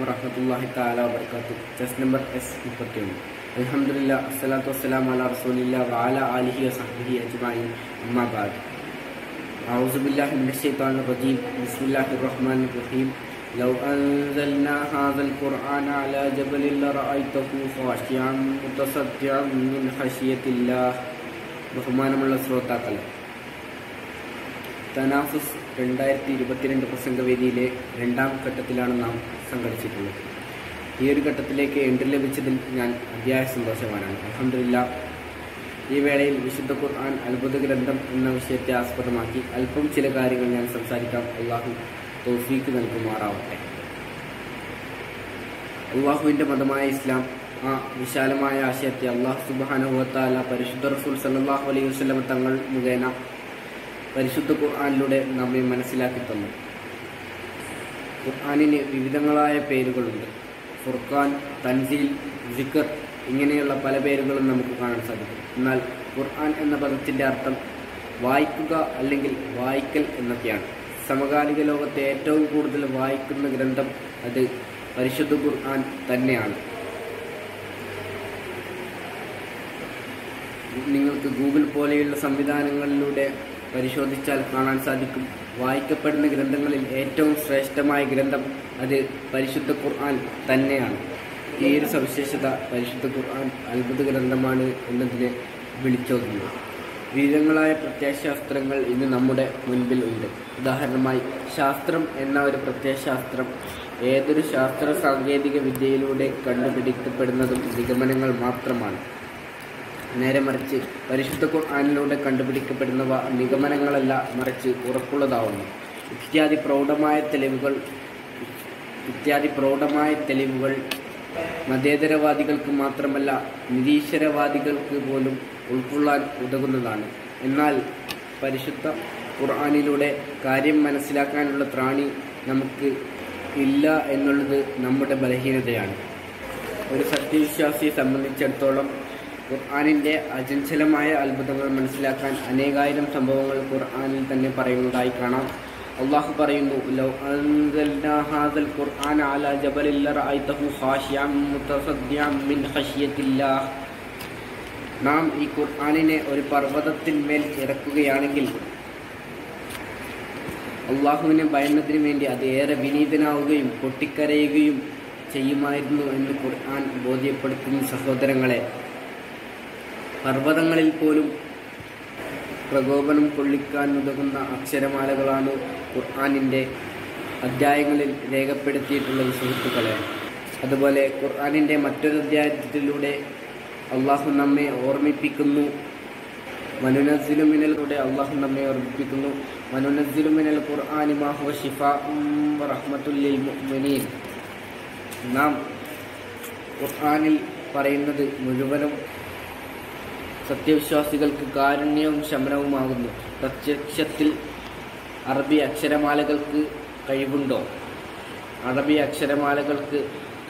വറഹമത്തല്ലാഹി താല വബർക്കാത്തു ടെസ്റ്റ് നമ്പർ എസ് മുപ്പത്തിയൊന്ന് അലഹമുല്ല അസ്സലാത്തു വസ്സലാം അല റസൂലില്ല വാല ആലിഹി വസഹ്ബിഹി അജ്മായിൻ അമ്മാ ബാദ് أعوذ بالله من الشيطان الرجيم بسم الله الرحمن الرحيم لو أنزلنا هذا القرآن على جبل لرأيته خاشعا متصدعا من خشية الله ബഹുമാനമുള്ള ശ്രോതാക്കളെ തനാഫുസ് രണ്ടായിരത്തി ഇരുപത്തിരണ്ട് പ്രസംഗവേദിയിലെ രണ്ടാം ഘട്ടത്തിലാണ് നാം സംഘടിച്ചിട്ടുള്ളത്. ഈ ഒരു ഘട്ടത്തിലേക്ക് എൻട്രി ലഭിച്ചതിൽ ഞാൻ അതിയായ സന്തോഷവാനാണ്. അലഹമില്ല ഈ വേളയിൽ വിശുദ്ധ ഖുർആൻ അത്ഭുത ഗ്രന്ഥം എന്ന വിഷയത്തെ ആസ്പദമാക്കി അല്പം ചില കാര്യങ്ങൾ ഞാൻ സംസാരിക്കാം. അള്ളാഹു തോഫീക്ക് നൽകുമാറാവട്ടെ. അള്ളാഹുവിന്റെ മതമായ ഇസ്ലാം ആ വിശാലമായ ആശയത്തെ അള്ളാഹു സുബാനുഭവത്താല പരിശുദ്ധ റസൂൽ സല്ലാഹു അലൈഹി വസ്ലം തങ്ങൾ മുഖേന പരിശുദ്ധ ഖുർആാനിലൂടെ നമ്മെ മനസ്സിലാക്കി തന്നു. ഖുർആാനിന് വിവിധങ്ങളായ പേരുകളുണ്ട്. ഖുർഖാൻ തൻസീൽ ജിക്കർ ഇങ്ങനെയുള്ള പല പേരുകളും നമുക്ക് കാണാൻ സാധിക്കും. എന്നാൽ ഖുർആൻ എന്ന പദത്തിന്റെ അർത്ഥം വായിക്കുക അല്ലെങ്കിൽ വായിക്കൽ എന്നൊക്കെയാണ്. സമകാലിക ലോകത്തെ ഏറ്റവും കൂടുതൽ വായിക്കുന്ന ഗ്രന്ഥം അത് പരിശുദ്ധ ഖുർആൻ തന്നെയാണ്. നിങ്ങൾക്ക് ഗൂഗിൾ പോലെയുള്ള സംവിധാനങ്ങളിലൂടെ പരിശോധിച്ചാൽ കാണാൻ സാധിക്കും. വായിക്കപ്പെടുന്ന ഗ്രന്ഥങ്ങളിൽ ഏറ്റവും ശ്രേഷ്ഠമായ ഗ്രന്ഥം അത് പരിശുദ്ധ ഖുർആൻ തന്നെയാണ്. ഈ ഒരു സവിശേഷത പരിശുദ്ധ ഖുർആൻ അത്ഭുത ഗ്രന്ഥമാണ് എന്നതിനെ വിളിച്ചോതുന്നു. വിവിധങ്ങളായ പ്രത്യയശാസ്ത്രങ്ങൾ ഇന്ന് നമ്മുടെ മുൻപിൽ ഉണ്ട്. ഉദാഹരണമായി ശാസ്ത്രം എന്ന ഒരു പ്രത്യയശാസ്ത്രം ഏതൊരു ശാസ്ത്ര സാങ്കേതിക വിദ്യയിലൂടെ കണ്ടുപിടിക്കപ്പെടുന്നതും നിഗമനങ്ങൾ മാത്രമാണ്. നേരെ മറിച്ച് പരിശുദ്ധ ഖുർആാനിലൂടെ കണ്ടുപിടിക്കപ്പെടുന്നവ നിഗമനങ്ങളല്ല മറിച്ച് ഉറപ്പുള്ളതാവുന്നു. ഇത്യാദി പ്രൗഢമായ തെളിവുകൾ ഇത്യാദി പ്രൗഢമായ തെളിവുകൾ മതേതരവാദികൾക്ക് മാത്രമല്ല നിരീശ്വരവാദികൾക്ക് പോലും ഉൾക്കൊള്ളാൻ ഉതകുന്നതാണ്. എന്നാൽ പരിശുദ്ധ ഖുർആാനിലൂടെ കാര്യം മനസ്സിലാക്കാനുള്ള ത്രാണി നമുക്ക് ഇല്ല എന്നുള്ളത് നമ്മുടെ ബലഹീനതയാണ്. ഒരു സത്യവിശ്വാസിയെ സംബന്ധിച്ചിടത്തോളം ഖുർആാനിന്റെ അചഞ്ചലമായ അത്ഭുതങ്ങൾ മനസ്സിലാക്കാൻ അനേകായിരം സംഭവങ്ങൾ ഖുർആാനിൽ തന്നെ പറയുന്നതായി കാണാം. അള്ളാഹു പറയുന്നു ലൗ ഹാദൽ മിൻ നാം ഈ ഖുർആാനിനെ ഒരു പർവതത്തിന്മേൽ ഇറക്കുകയാണെങ്കിൽ അള്ളാഹുവിനെ ഭയന്നതിന് വേണ്ടി അത് ഏറെ വിനീതനാവുകയും പൊട്ടിക്കരയുകയും ചെയ്യുമായിരുന്നു എന്ന് ഖുർആൻ ബോധ്യപ്പെടുത്തുന്ന സഹോദരങ്ങളെ. പർവതങ്ങളിൽ പോലും പ്രകോപനം കൊള്ളിക്കാൻ ഉതകുന്ന അക്ഷരമാലകളാണ് ഖുർആാനിന്റെ അധ്യായങ്ങളിൽ രേഖപ്പെടുത്തിയിട്ടുള്ളത് സുഹൃത്തുക്കളെ. അതുപോലെ ഖുർആാനിന്റെ മറ്റൊരു അധ്യായത്തിലൂടെ അള്ളാഹു നമ്മെ ഓർമ്മിപ്പിക്കുന്നു. മനുനസിലുമിനലൂടെ അള്ളാഹു നമ്മെ ഓർമ്മിപ്പിക്കുന്നു. മനുനസിലുമിനൽ ഖുർആാനി മാഹുവ ഷിഫ റഹ്മത്തുല്ലിൽ മുഅ്മിനീൻ. നാം ഖുർആാനിൽ പറയുന്നത് മുഴുവനും സത്യവിശ്വാസികൾക്ക് കാരുണ്യവും ശമനവുമാകുന്നു. പ്രത്യക്ഷത്തിൽ അറബി അക്ഷരമാലകൾക്ക് കഴിവുണ്ടോ? അറബി അക്ഷരമാലകൾക്ക്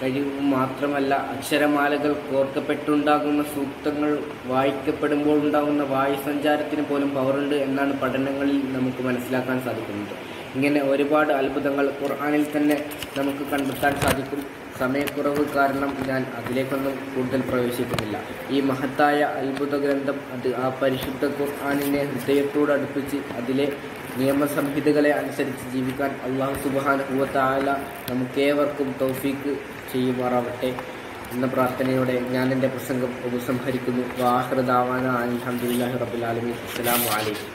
കഴിവ് മാത്രമല്ല അക്ഷരമാലകൾ കോർക്കപ്പെട്ടുണ്ടാകുന്ന സൂക്തങ്ങൾ വായിക്കപ്പെടുമ്പോൾ ഉണ്ടാകുന്ന വായുസഞ്ചാരത്തിന് പോലും പവറുണ്ട് എന്നാണ് പഠനങ്ങളിൽ നമുക്ക് മനസ്സിലാക്കാൻ സാധിക്കുന്നത്. ഇങ്ങനെ ഒരുപാട് അത്ഭുതങ്ങൾ ഖുർആാനിൽ തന്നെ നമുക്ക് കണ്ടെത്താൻ സാധിക്കും. സമയക്കുറവ് കാരണം ഞാൻ അതിലേക്കൊന്നും കൂടുതൽ പ്രവേശിക്കുന്നില്ല. ഈ മഹത്തായ അത്ഭുത ഗ്രന്ഥം അത് ആ പരിശുദ്ധ ഖുർആാനിനെ ഹൃദയത്തോട് അടുപ്പിച്ച് അതിലെ നിയമസംഹിതകളെ അനുസരിച്ച് ജീവിക്കാൻ അള്ളാഹു സുബാനുഭവത്തായ നമുക്കേവർക്കും തൗഫീക്ക് ചെയ്യുമാറാവട്ടെ എന്ന പ്രാർത്ഥനയോടെ ഞാൻ എന്റെ പ്രസംഗം ഉപസംഹരിക്കുന്നു. വാഹൃദാവാന അലഹമുല്ലാഹി റബുലാലമി അസ്സലാമു അലൈക്കും.